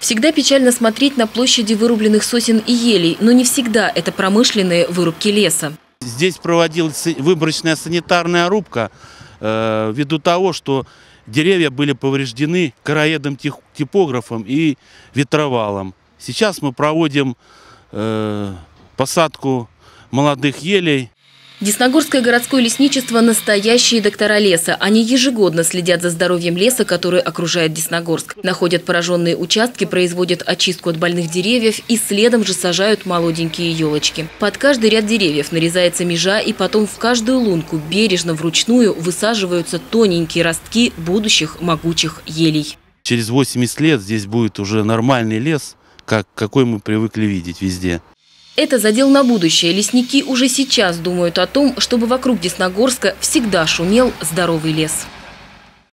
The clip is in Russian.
Всегда печально смотреть на площади вырубленных сосен и елей, но не всегда это промышленные вырубки леса. Здесь проводилась выборочная санитарная рубка э, ввиду того, что деревья были повреждены короедом типографом и ветровалом. Сейчас мы проводим э, посадку молодых елей. Десногорское городское лесничество – настоящие доктора леса. Они ежегодно следят за здоровьем леса, который окружает Десногорск. Находят пораженные участки, производят очистку от больных деревьев и следом же сажают молоденькие елочки. Под каждый ряд деревьев нарезается межа и потом в каждую лунку бережно вручную высаживаются тоненькие ростки будущих могучих елей. Через 80 лет здесь будет уже нормальный лес, как, какой мы привыкли видеть везде. Это задел на будущее. Лесники уже сейчас думают о том, чтобы вокруг Десногорска всегда шумел здоровый лес.